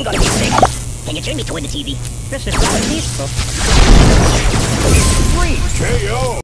I'm gonna be sick. Can you turn me toward the TV? This is rather peaceful.